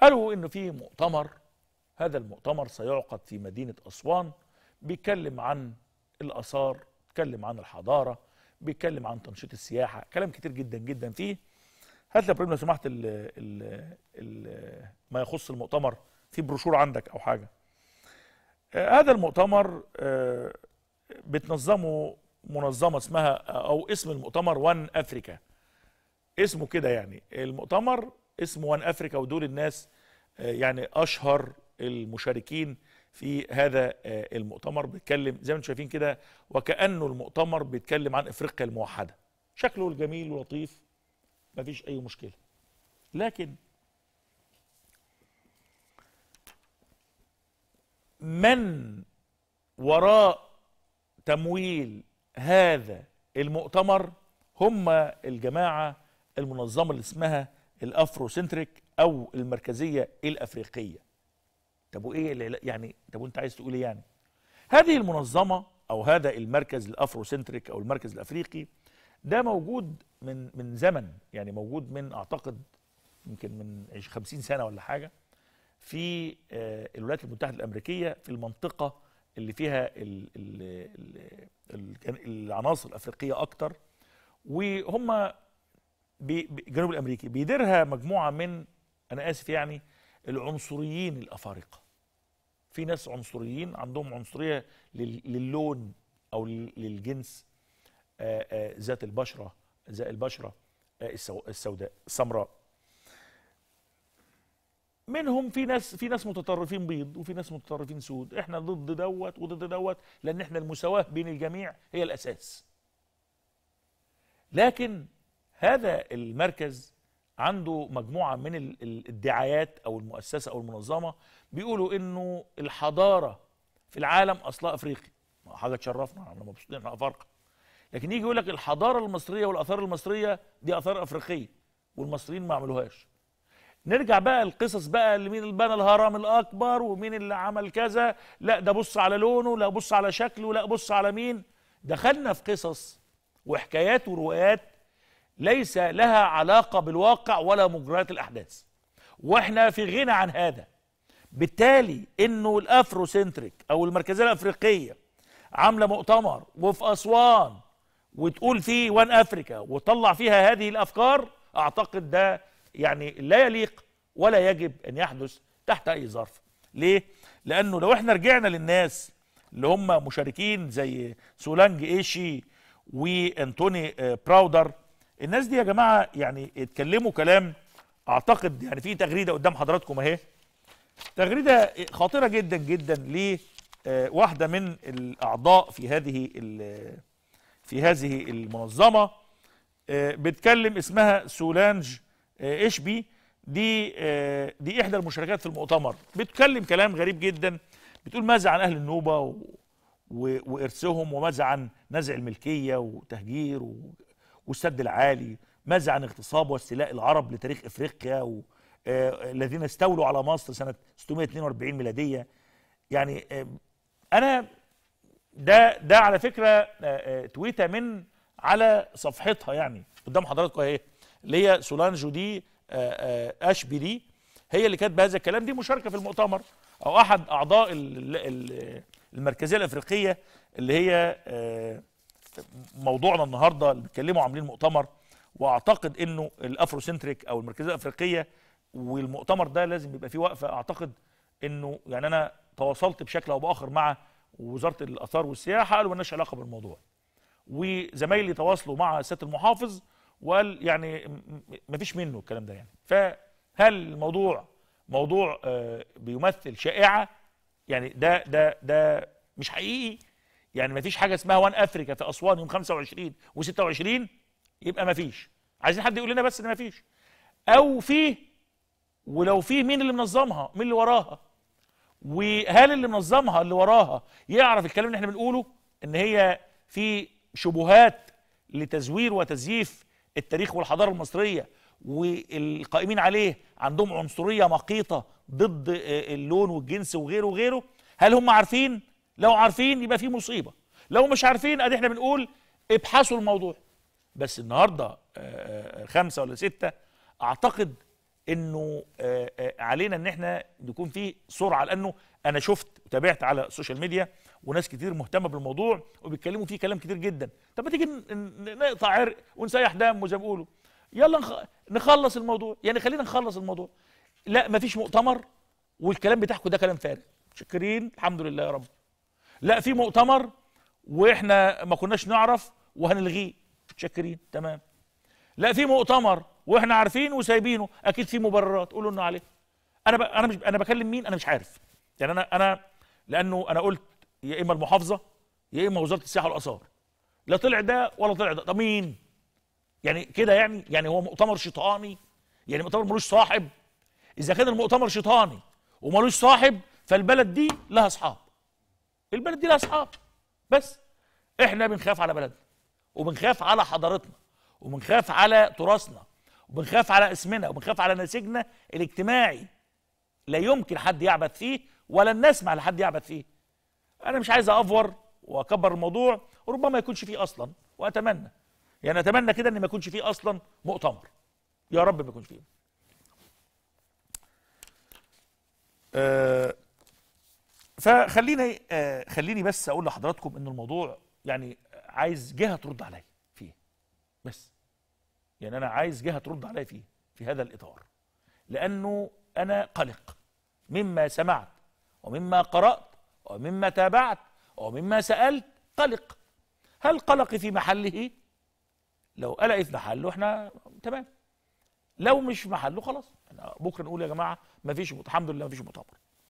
قالوا انه في مؤتمر هذا المؤتمر سيعقد في مدينة أسوان بيتكلم عن الآثار بيتكلم عن الحضارة بيتكلم عن تنشيط السياحة كلام كتير جدا جدا فيه. هات لي لو سمحت ال ال ال ما يخص المؤتمر في بروشور عندك أو حاجة؟ آه، هذا المؤتمر آه، بتنظمه منظمة اسمها أو اسم المؤتمر One Africa اسمه كده يعني. المؤتمر اسمه وان افريكا ودول الناس آه، يعني أشهر المشاركين في هذا آه، المؤتمر. بيتكلم زي ما أنتم شايفين كده وكأنه المؤتمر بيتكلم عن إفريقيا الموحدة. شكله الجميل ولطيف مفيش أي مشكلة. لكن من وراء تمويل هذا المؤتمر هم الجماعة المنظمة اللي اسمها ال Afrocentric أو المركزية الأفريقية. طب وإيه يعني طب وأنت عايز تقول إيه يعني؟ هذه المنظمة أو هذا المركز ال Afrocentric أو المركز الأفريقي ده موجود من من زمن يعني موجود من أعتقد يمكن من عش- 50 سنة ولا حاجة في آه، الولايات المتحدة الأمريكية في المنطقة اللي فيها ال ال ال ال العناصر الأفريقية أكتر. وهم بي- بي- الجنوب الأمريكي. بيديرها مجموعة من أنا آسف يعني العنصريين الأفارقة. في ناس عنصريين عندهم عنصرية لل- للون أو لل- للجنس ذات البشرة ذات البشرة السو- السوداء السمراء. منهم في ناس في ناس متطرفين بيض وفي ناس متطرفين سود. إحنا ضد دوت وضد دوت لأن إحنا المساواة بين الجميع هي الأساس. لكن هذا المركز عنده مجموعة من ال- ال- الدعايات أو المؤسسة أو المنظمة بيقولوا إنه الحضارة في العالم اصلها أفريقي. ما حاجة تشرفنا إحنا مبسوطين إحنا أفارقة. لكن يجي يقول لك الحضارة المصرية والآثار المصرية دي آثار أفريقية والمصريين ما عملوهاش. نرجع بقى القصص بقى اللي مين اللي بنى الهرم الأكبر ومين اللي عمل كذا. لا ده بص على لونه لا بص على شكله لا بص على مين. دخلنا في قصص وحكايات وروايات ليس لها علاقة بالواقع ولا مجريات الأحداث. وإحنا في غنى عن هذا. بالتالي إنه الأفروسنتريك أو المركزية الأفريقية عاملة مؤتمر وفي أسوان وتقول فيه One Africa وتطلع فيها هذه الأفكار أعتقد ده يعني لا يليق ولا يجب أن يحدث تحت أي ظرف. ليه؟ لأنه لو إحنا رجعنا للناس اللي هم مشاركين زي سولانج إيشي وأنتوني آه، براودر الناس دي يا جماعة يعني اتكلموا كلام أعتقد يعني في تغريدة قدام حضراتكم أهي. تغريدة خطيرة جدا جدا لواحده من الأعضاء في هذه في هذه المنظمة. آه، بتكلم اسمها سولانج آه، اشبي دي آه، دي إحدى المشاركات في المؤتمر. بتتكلم كلام غريب جدا. بتقول ماذا عن أهل النوبة وإرثهم وماذا عن نزع الملكية وتهجير والسد العالي ماذا عن اغتصاب واستيلاء العرب لتاريخ إفريقيا آه، الذين استولوا على مصر سنة 642 ميلادية؟ يعني آه، أنا ده ده على فكرة آه، تويتة من على صفحتها يعني قدام حضراتكم أهي اللي هي سولانجو دي آه، آه، أشبي دي هي اللي كاتبة هذا الكلام دي مشاركة في المؤتمر أو أحد أعضاء ال- ال- المركزية الإفريقية اللي هي موضوعنا النهارده اللي بيتكلموا عاملين مؤتمر وأعتقد إنه الأفروسنتريك أو المركزيه الأفريقية والمؤتمر ده لازم يبقى فيه وقفة. أعتقد إنه يعني أنا تواصلت بشكل أو بآخر مع وزارة الآثار والسياحة قالوا مالناش علاقة بالموضوع. وزمايلي تواصلوا مع سيادة المحافظ وقال يعني مفيش منه الكلام ده يعني. فهل الموضوع موضوع آه، بيمثل شائعة؟ يعني ده ده ده مش حقيقي. يعني مفيش حاجة اسمها وان افريكا في أسوان يوم 25 و26 يبقى مفيش عايزين حد يقول لنا بس إن مفيش أو فيه ولو فيه مين اللي منظمها؟ مين اللي وراها؟ وهل اللي منظمها اللي وراها يعرف الكلام اللي إحنا بنقوله؟ إن هي في شبهات لتزوير وتزييف التاريخ والحضارة المصرية والقائمين عليه عندهم عنصرية مقيتة ضد آه، اللون والجنس وغيره وغيره. هل هم عارفين؟ لو عارفين يبقى في مصيبة. لو مش عارفين ادي إحنا بنقول ابحثوا الموضوع. بس النهارده آه، آه، خمسة ولا ستة أعتقد إنه آه، علينا إن إحنا نكون في سرعة لأنه أنا شفت وتابعت على السوشيال ميديا وناس كتير مهتمة بالموضوع وبيتكلموا فيه كلام كتير جدا. طب ما تيجي نقطع عرق ونسيح دم زي ما بيقولوا. يلا نخ- نخلص الموضوع. يعني خلينا نخلص الموضوع. لا مفيش مؤتمر والكلام بتاعكم ده كلام فارغ. شكرين. الحمد لله يا رب. لا في مؤتمر وإحنا ما كناش نعرف وهنلغيه. متشكرين. تمام. لا في مؤتمر وإحنا عارفين وسايبينه. أكيد في مبررات. قولوا لنا عليه. أنا ب... أنا مش أنا بكلم مين؟ أنا مش عارف. يعني أنا أنا لأنه أنا قلت يا إما المحافظة يا إما وزارة السياحة والآثار. لا طلع ده ولا طلع ده. طب مين؟ يعني كده يعني؟ يعني هو مؤتمر شيطاني؟ يعني مؤتمر ملوش صاحب؟ إذا كان المؤتمر شيطاني وملوش صاحب فالبلد دي لها أصحاب. البلد دي لها أصحاب. بس إحنا بنخاف على بلدنا وبنخاف على حضارتنا وبنخاف على تراثنا وبنخاف على اسمنا وبنخاف على نسيجنا الاجتماعي. لا يمكن حد يعبث فيه ولا نسمع لحد يعبث فيه. أنا مش عايز افور وأكبر الموضوع وربما ما يكونش فيه أصلا وأتمنى. يعني أتمنى كده إن ما يكونش فيه أصلا مؤتمر. يا رب ما يكونش فيه. آه فخليني آه خليني بس أقول لحضراتكم إن الموضوع يعني عايز جهة ترد عليا فيه. بس. يعني أنا عايز جهة ترد عليا فيه في هذا الإطار. لأنه أنا قلق. مما سمعت ومما قرأت ومما تابعت ومما سألت قلق. هل قلقي في محله؟ لو قلقي في محله إحنا تمام. لو مش في محله خلاص. بكرة نقول يا جماعة ما فيش الحمد لله ما فيش مؤتمر.